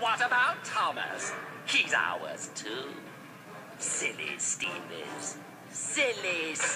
What about Thomas? He's ours too. Silly Stevens. Silly Stevens.